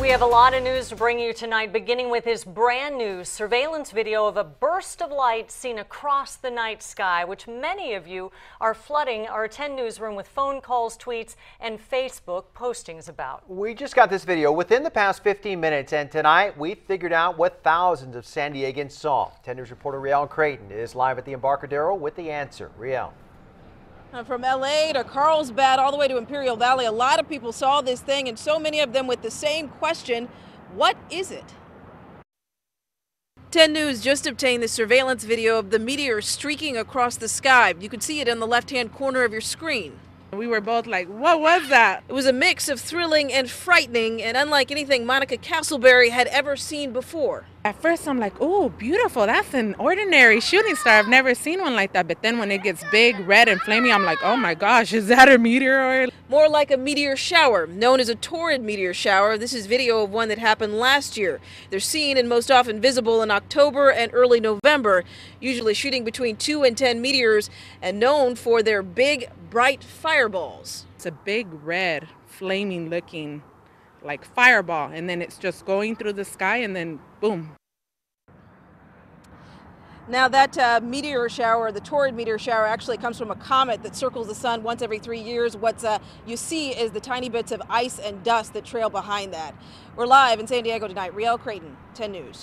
We have a lot of news to bring you tonight, beginning with this brand new surveillance video of a burst of light seen across the night sky, which many of you are flooding our 10 newsroom with phone calls, tweets, and Facebook postings about. We just got this video within the past 15 minutes, and tonight we figured out what thousands of San Diegans saw. 10 News reporter Riel Creighton is live at the Embarcadero with the answer. Riel. Uh, from LA to Carlsbad, all the way to Imperial Valley, a lot of people saw this thing, and so many of them with the same question what is it? 10 News just obtained the surveillance video of the meteor streaking across the sky. You can see it in the left hand corner of your screen. We were both like, what was that? It was a mix of thrilling and frightening, and unlike anything Monica Castleberry had ever seen before. At first, I'm like, oh, beautiful. That's an ordinary shooting star. I've never seen one like that. But then when it gets big, red, and flaming, I'm like, oh my gosh, is that a meteor? More like a meteor shower, known as a Taurid meteor shower. This is video of one that happened last year. They're seen and most often visible in October and early November, usually shooting between 2 and 10 meteors and known for their big, bright fireballs. It's a big, red, flaming looking like fireball and then it's just going through the sky and then boom. Now that uh, meteor shower, the Taurid meteor shower, actually comes from a comet that circles the sun once every three years. What uh, you see is the tiny bits of ice and dust that trail behind that. We're live in San Diego tonight. Riel Creighton, 10 News.